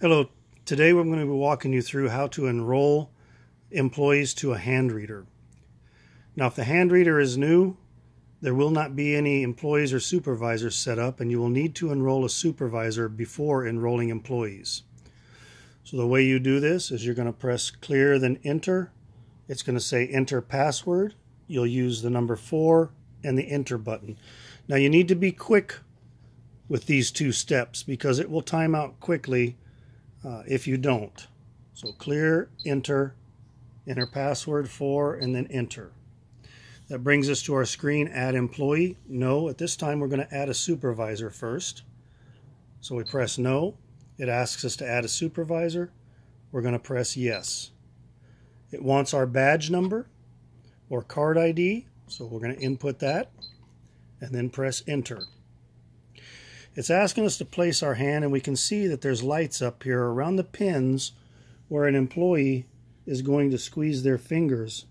Hello, today we're going to be walking you through how to enroll employees to a hand reader. Now if the hand reader is new, there will not be any employees or supervisors set up and you will need to enroll a supervisor before enrolling employees. So the way you do this is you're going to press clear then enter. It's going to say enter password. You'll use the number 4 and the enter button. Now you need to be quick with these two steps because it will time out quickly uh, if you don't. So clear, enter, enter password for, and then enter. That brings us to our screen, add employee. No, at this time we're going to add a supervisor first. So we press no. It asks us to add a supervisor. We're going to press yes. It wants our badge number or card ID. So we're going to input that and then press enter. It's asking us to place our hand and we can see that there's lights up here around the pins where an employee is going to squeeze their fingers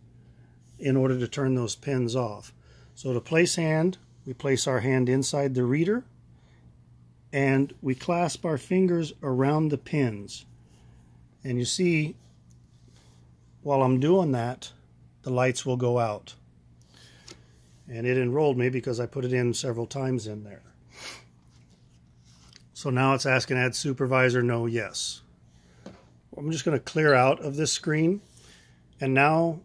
in order to turn those pins off. So to place hand, we place our hand inside the reader and we clasp our fingers around the pins. And you see, while I'm doing that, the lights will go out. And it enrolled me because I put it in several times in there. So now it's asking add supervisor, no, yes. I'm just going to clear out of this screen. And now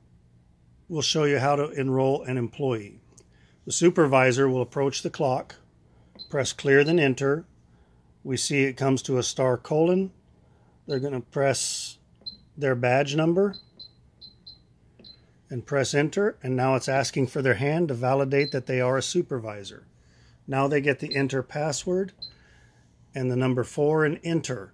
we'll show you how to enroll an employee. The supervisor will approach the clock, press clear, then enter. We see it comes to a star colon. They're going to press their badge number and press enter. And now it's asking for their hand to validate that they are a supervisor. Now they get the enter password and the number 4 and enter.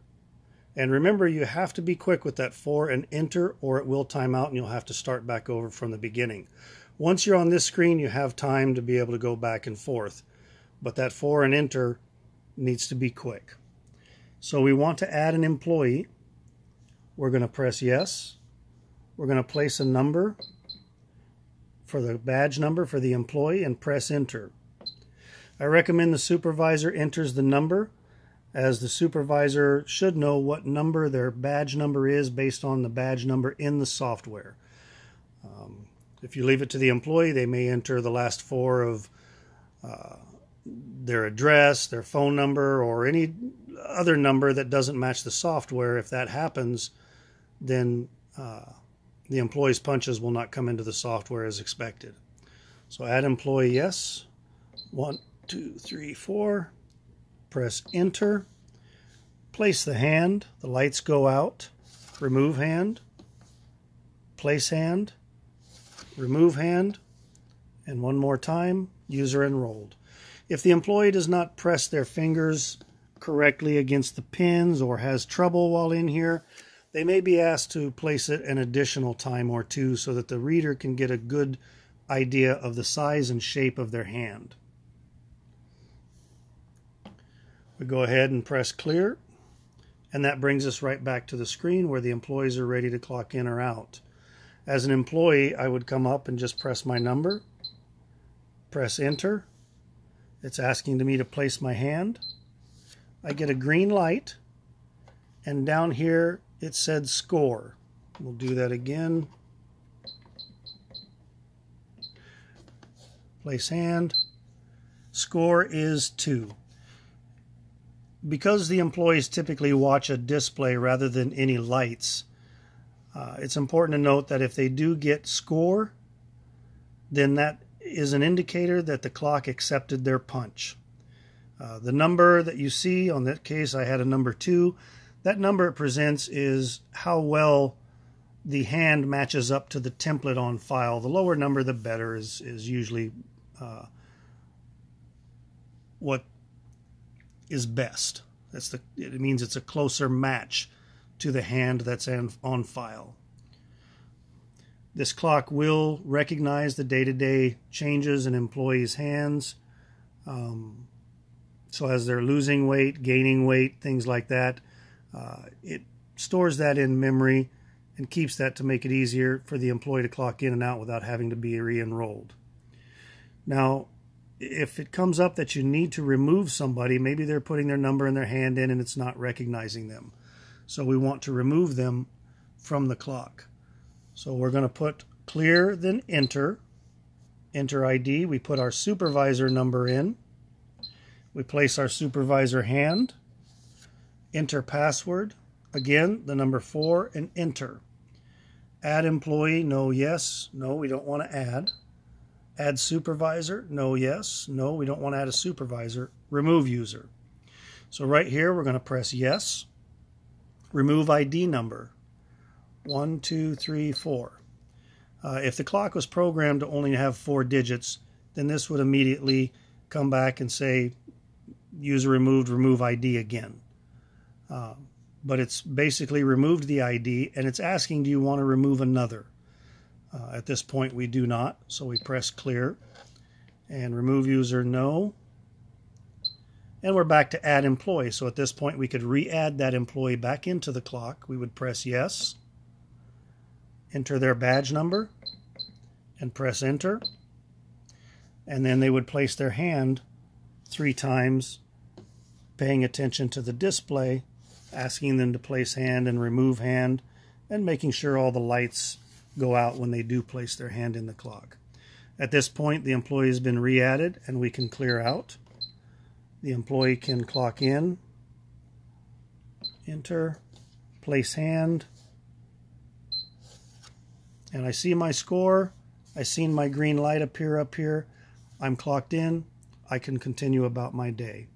And remember, you have to be quick with that 4 and enter or it will time out and you'll have to start back over from the beginning. Once you're on this screen, you have time to be able to go back and forth. But that 4 and enter needs to be quick. So we want to add an employee. We're going to press yes. We're going to place a number for the badge number for the employee and press enter. I recommend the supervisor enters the number as the supervisor should know what number their badge number is based on the badge number in the software. Um, if you leave it to the employee, they may enter the last four of uh, their address, their phone number, or any other number that doesn't match the software. If that happens, then uh, the employee's punches will not come into the software as expected. So add employee yes. One, two, three, four press enter, place the hand, the lights go out, remove hand, place hand, remove hand, and one more time, user enrolled. If the employee does not press their fingers correctly against the pins or has trouble while in here, they may be asked to place it an additional time or two so that the reader can get a good idea of the size and shape of their hand. We go ahead and press clear and that brings us right back to the screen where the employees are ready to clock in or out. As an employee, I would come up and just press my number, press enter. It's asking to me to place my hand. I get a green light and down here it said score. We'll do that again. Place hand. Score is 2 because the employees typically watch a display rather than any lights, uh, it's important to note that if they do get score, then that is an indicator that the clock accepted their punch. Uh, the number that you see, on that case I had a number 2, that number it presents is how well the hand matches up to the template on file. The lower number, the better, is, is usually uh, what is best. That's the it means it's a closer match to the hand that's on file. This clock will recognize the day-to-day -day changes in employees' hands. Um, so as they're losing weight, gaining weight, things like that, uh, it stores that in memory and keeps that to make it easier for the employee to clock in and out without having to be re-enrolled. Now, if it comes up that you need to remove somebody, maybe they're putting their number and their hand in and it's not recognizing them. So we want to remove them from the clock. So we're going to put clear, then enter. Enter ID. We put our supervisor number in. We place our supervisor hand. Enter password. Again, the number four and enter. Add employee, no, yes. No, we don't want to add. Add supervisor, no, yes. No, we don't want to add a supervisor. Remove user. So right here, we're going to press yes. Remove ID number. One, two, three, four. Uh, if the clock was programmed to only have four digits, then this would immediately come back and say user removed, remove ID again. Uh, but it's basically removed the ID and it's asking, do you want to remove another? Uh, at this point, we do not, so we press clear and remove user no. And we're back to add employee. So at this point, we could re-add that employee back into the clock. We would press yes, enter their badge number, and press enter. And then they would place their hand three times, paying attention to the display asking them to place hand and remove hand, and making sure all the lights go out when they do place their hand in the clock. At this point, the employee has been re-added and we can clear out. The employee can clock in, enter, place hand, and I see my score. I seen my green light appear up here. I'm clocked in. I can continue about my day.